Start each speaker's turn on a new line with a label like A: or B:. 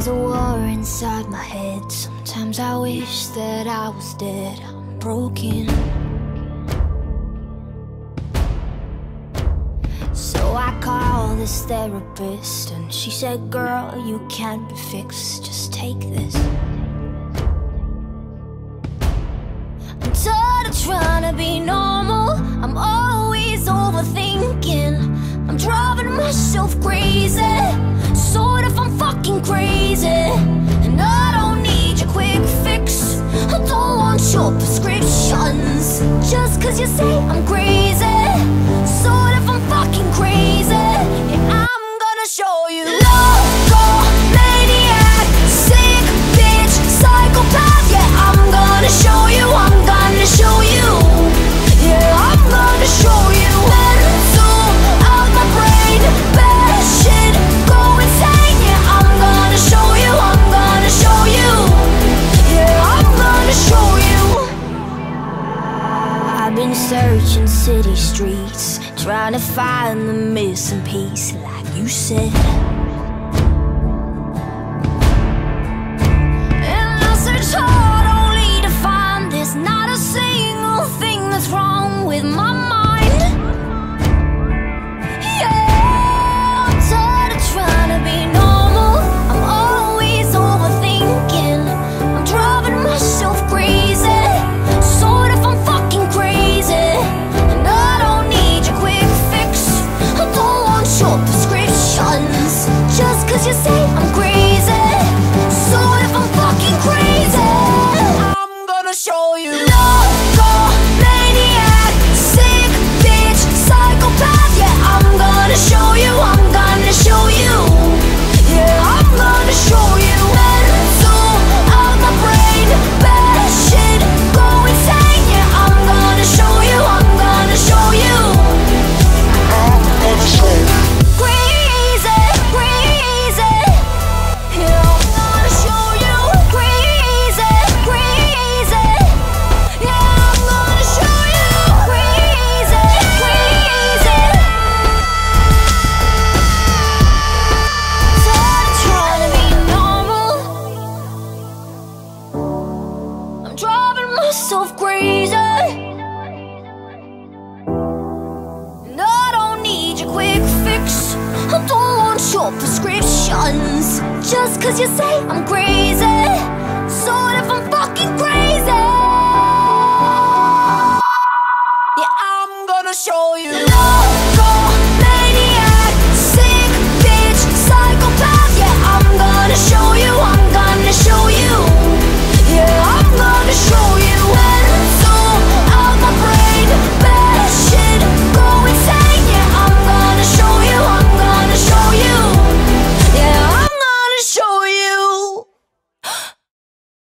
A: There's a war inside my head. Sometimes I wish that I was dead. I'm broken. So I called this therapist, and she said, Girl, you can't be fixed. Just take this. I'm tired of trying to be normal. Your prescriptions. Just cause you say I'm crazy. Sort of, I'm fucking crazy. Searching city streets, trying to find the missing piece, like you said. You say I'm driving myself crazy. And I don't need your quick fix. I don't want your prescriptions. Just cause you say I'm crazy. So what if I'm fucking crazy? Yeah, I'm gonna show you. love